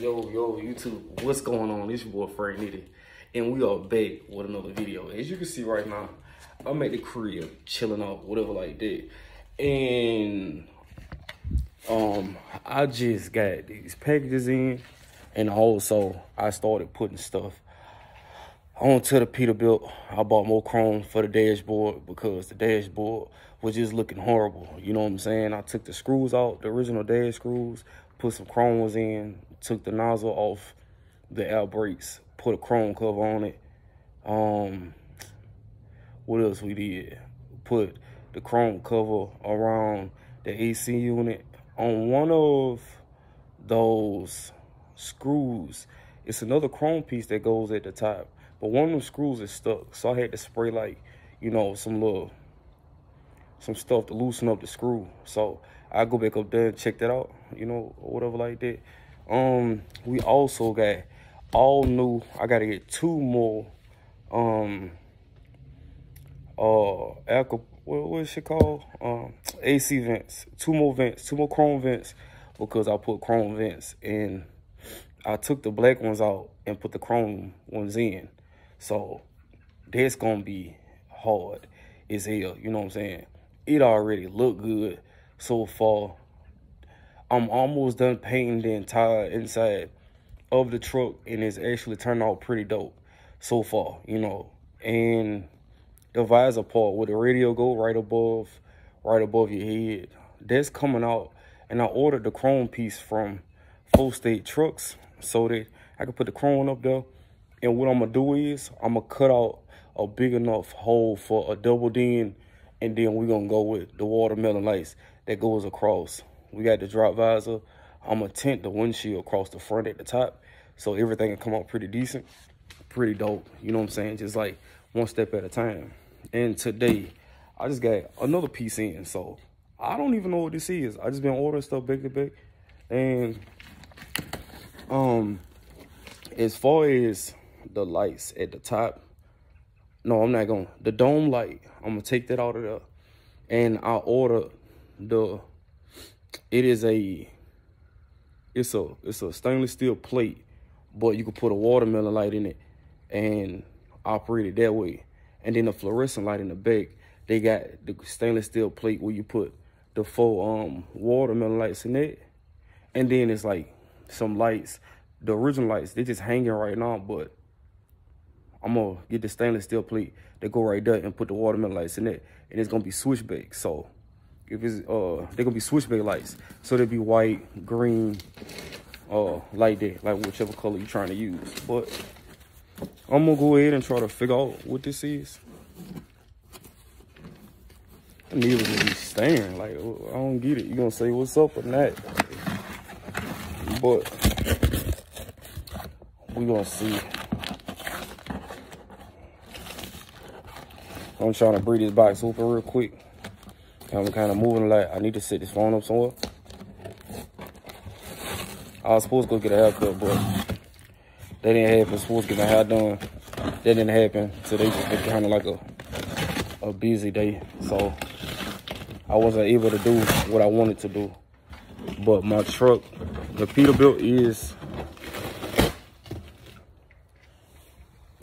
Yo, yo, YouTube, what's going on? It's your boy Frank Nitty, and we are back with another video. As you can see right now, I'm at the crib, chilling out, whatever like that. And um, I just got these packages in, and also I started putting stuff onto the Peterbilt. I bought more chrome for the dashboard because the dashboard was just looking horrible. You know what I'm saying? I took the screws out, the original dash screws, put some chromes in, took the nozzle off the air brakes, put a chrome cover on it. Um, what else we did? Put the chrome cover around the AC unit on one of those screws. It's another chrome piece that goes at the top, but one of the screws is stuck. So I had to spray like, you know, some little, some stuff to loosen up the screw. So I go back up there and check that out, you know, whatever like that. Um, we also got all new. I gotta get two more. Um, uh, alcohol. What, what is it called? Um, AC vents. Two more vents. Two more chrome vents because I put chrome vents in. I took the black ones out and put the chrome ones in. So that's gonna be hard as hell. You know what I'm saying? It already looked good so far. I'm almost done painting the entire inside of the truck and it's actually turned out pretty dope so far, you know. And the visor part where the radio go right above, right above your head, that's coming out. And I ordered the chrome piece from 4 State Trucks so that I can put the chrome up there. And what I'm gonna do is I'm gonna cut out a big enough hole for a double din and then we're gonna go with the watermelon lights that goes across. We got the drop visor. I'm gonna tint the windshield across the front at the top so everything can come out pretty decent, pretty dope. You know what I'm saying? Just like one step at a time. And today, I just got another piece in. So I don't even know what this is. I just been ordering stuff back to back. And um as far as the lights at the top, no, I'm not going. to The dome light, I'm going to take that out of there. And I order the, it is a, it's a, it's a stainless steel plate, but you can put a watermelon light in it and operate it that way. And then the fluorescent light in the back, they got the stainless steel plate where you put the full um watermelon lights in it. And then it's like some lights, the original lights, they're just hanging right now, but I'm gonna get the stainless steel plate that go right there and put the watermelon lights in it. And it's gonna be switchback. So if it's uh they're gonna be switchback lights. So they'll be white, green, uh like that, like whichever color you're trying to use. But I'm gonna go ahead and try to figure out what this is. Need to be staring, like I don't get it. You gonna say what's up or not? But we gonna see. I'm trying to breathe this box open real quick. I'm kind of moving like I need to set this phone up somewhere. I was supposed to go get a haircut, but that didn't happen. I was supposed to get my hair done. That didn't happen. So they just kind of like a a busy day. So I wasn't able to do what I wanted to do. But my truck, the Peterbilt is.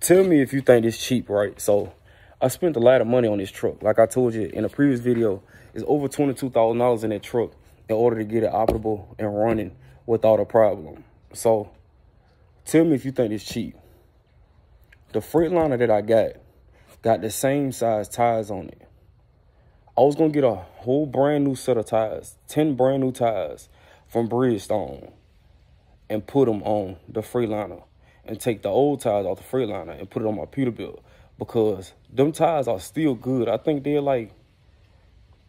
Tell me if you think it's cheap, right? So I spent a lot of money on this truck. Like I told you in a previous video, it's over $22,000 in that truck in order to get it operable and running without a problem. So tell me if you think it's cheap. The Freightliner that I got, got the same size tires on it. I was going to get a whole brand new set of tires, 10 brand new tires from Bridgestone and put them on the Freightliner and take the old tires off the Freightliner and put it on my Peterbilt because them tires are still good. I think they're like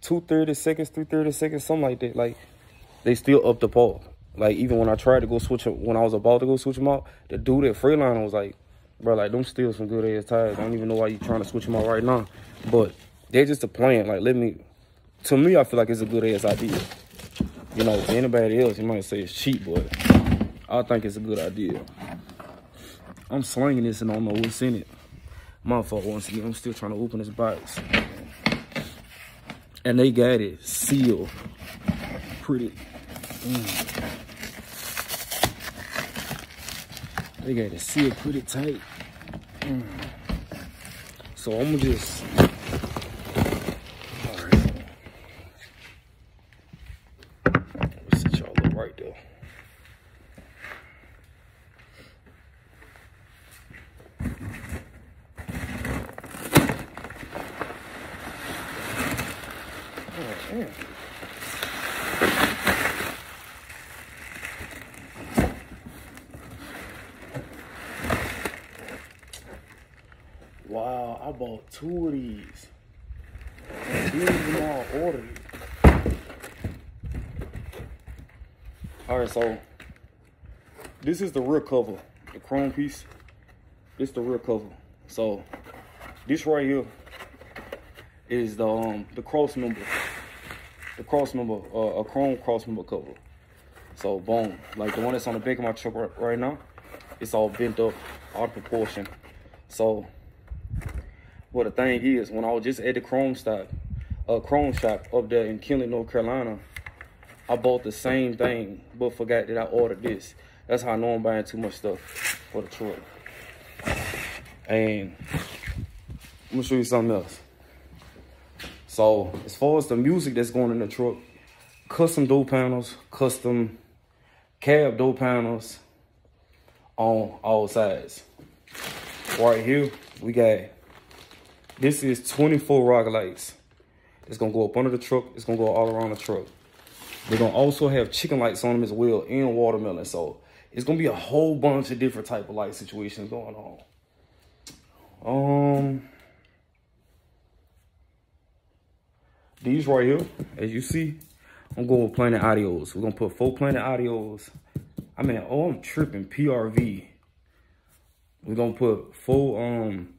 230 seconds, 330 seconds, something like that. Like they still up the par. Like even when I tried to go switch them, when I was about to go switch them out, the dude at Freeline was like, bro, like them still some good ass tires. I don't even know why you trying to switch them out right now. But they're just a plan. Like let me, to me, I feel like it's a good ass idea. You know, anybody else, you might say it's cheap, but I think it's a good idea. I'm slinging this and I don't know what's in it. Fault once again. I'm still trying to open this box. And they got it sealed. Pretty. Mm. They got it seal pretty tight. Mm. So I'm just Wow, I bought two of these. And even know I ordered. Alright, so this is the rear cover, the chrome piece. This the rear cover. So this right here is the um the cross member. Cross member, uh, a chrome cross member cover. So boom, like the one that's on the back of my truck right, now, it's all bent up, out of proportion. So well, the thing is, when I was just at the Chrome stop, uh, Chrome shop up there in Kenly, North Carolina, I bought the same thing, but forgot that I ordered this. That's how I know I'm buying too much stuff for the truck. And I'm gonna show you something else. So as far as the music that's going in the truck, custom door panels, custom cab door panels on all sides. Right here, we got this is 24 rock lights. It's gonna go up under the truck. It's gonna go all around the truck. They're gonna also have chicken lights on them as well and watermelon. So it's gonna be a whole bunch of different type of light situations going on. Um, these right here, as you see, I'm going with Planet Audios. We're gonna put four Planet Audios. I mean, oh, I'm tripping. PRV. We're gonna put four um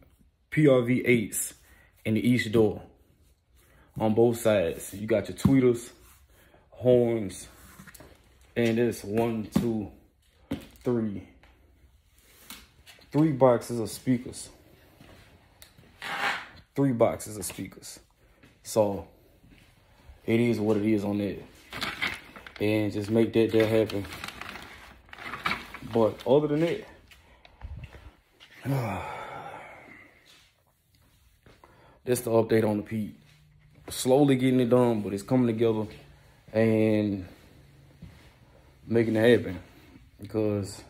PRV 8s in the east door on both sides. You got your tweeters, horns, and it's one, two, three, three boxes of speakers. Three boxes of speakers. So it is what it is on that. And just make that that happen. But other than that, That's the update on the Pete. Slowly getting it done, but it's coming together and making it happen because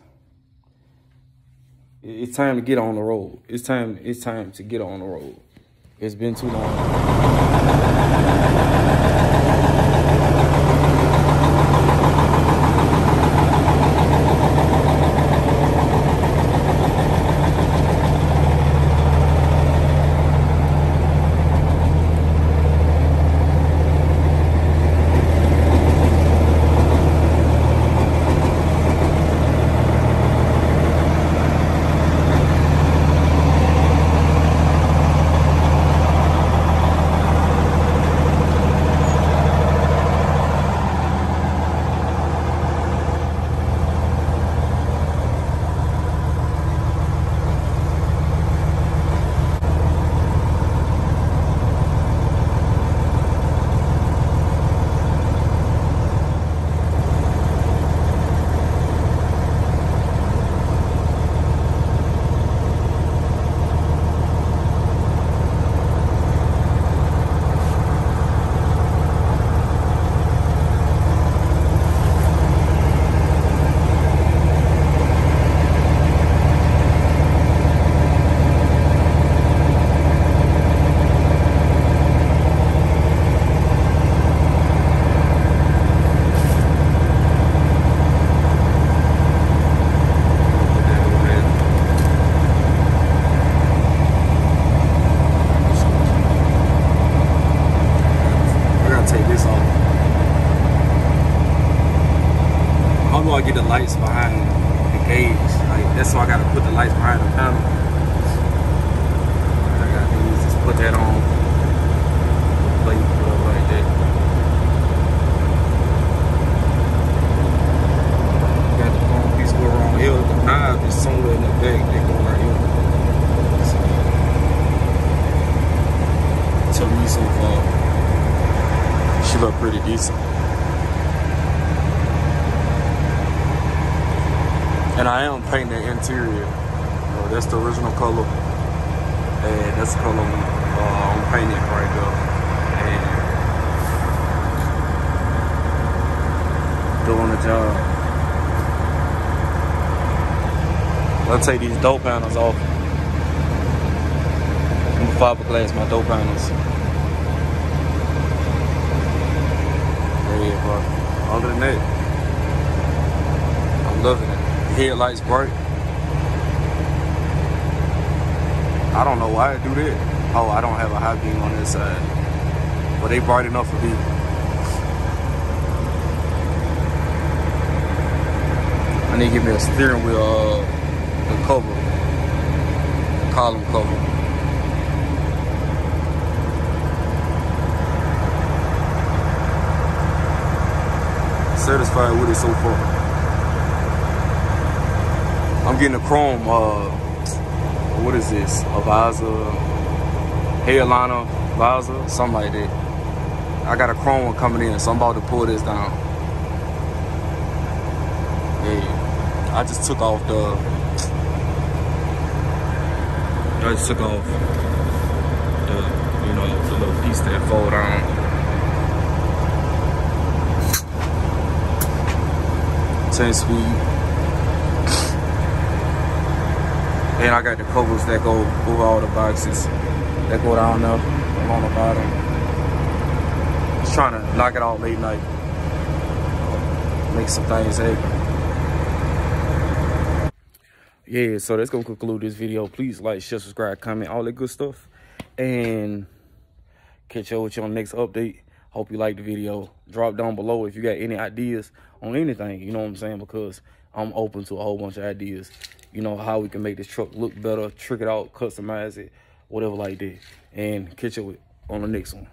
it's time to get on the road. It's time. It's time to get on the road. It's been too long. Pretty decent. And I am painting the interior. That's the original color. And that's the color uh, I'm painting right now. And doing the job. I'll take these door panels off. I'm fiberglass my door panels. Yeah, but other than that, I'm loving it. Headlights bright. I don't know why I do that. Oh, I don't have a high beam on this side. But they bright enough for me. I need to give me a steering wheel uh, the cover, column cover. satisfied with it so far. I'm getting a chrome, uh, what is this? A visor, hairliner visor, something like that. I got a chrome one coming in, so I'm about to pull this down. Yeah, I just took off the, I just took off the, you know, the little piece that fold down. 10 speed. And I got the covers that go over all the boxes that go down there along the bottom. Just trying to knock it out late night. Make some things happen. Yeah, so that's gonna conclude this video. Please like, share, subscribe, comment, all that good stuff. And catch y'all with your next update. Hope you like the video. Drop down below if you got any ideas on anything, you know what I'm saying? Because I'm open to a whole bunch of ideas. You know, how we can make this truck look better, trick it out, customize it, whatever like that. And catch with on the next one.